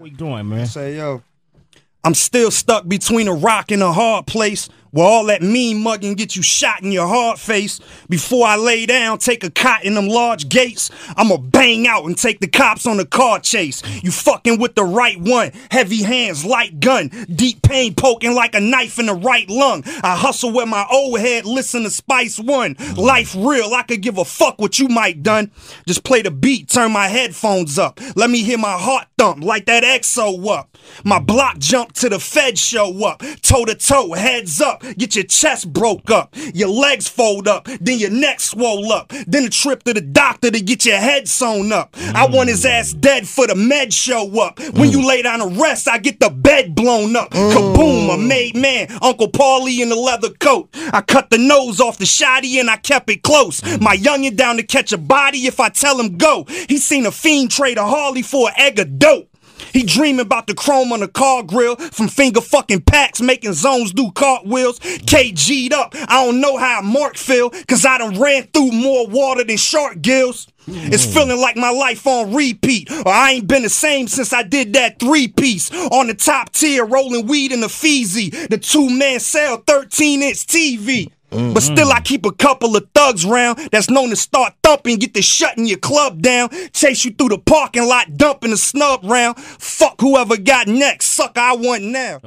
You doing, man? Say, yo, I'm still stuck between a rock and a hard place where all that mean mugging get you shot in your hard face. Before I lay down, take a cot in them large gates. I'ma bang out and take the cops on the car chase. You fucking with the right one. Heavy hands, light gun. Deep pain poking like a knife in the right lung. I hustle with my old head, listen to Spice One. Life real, I could give a fuck what you might done. Just play the beat, turn my headphones up. Let me hear my heart thump like that XO up. My block jump to the Fed show up. Toe to toe, heads up. Get your chest broke up. Your legs fold up. Then your neck swole up. Then a trip to the doctor to get your head sewn up. I mm. want his ass dead for the med show up. When you mm. lay down to rest, I get the bed blown up. Mm. Kaboom, a made man. Uncle Paulie in the leather coat. I cut the nose off the shoddy and I kept it close. My youngin' down to catch a body if I tell him go. He seen a fiend trade a Harley for an egg of dope. He dreaming about the chrome on the car grill from finger fucking packs making zones do cartwheels. KG'd up. I don't know how Mark feel, cause I done ran through more water than shark gills. It's mm. feeling like my life on repeat. Or I ain't been the same since I did that three piece. On the top tier, rolling weed in the Fiji. The two man cell, 13 inch TV. But still, I keep a couple of thugs round that's known to start thumping, get the shutting your club down, chase you through the parking lot, dumping the snub round. Fuck whoever got next, sucker, I want now.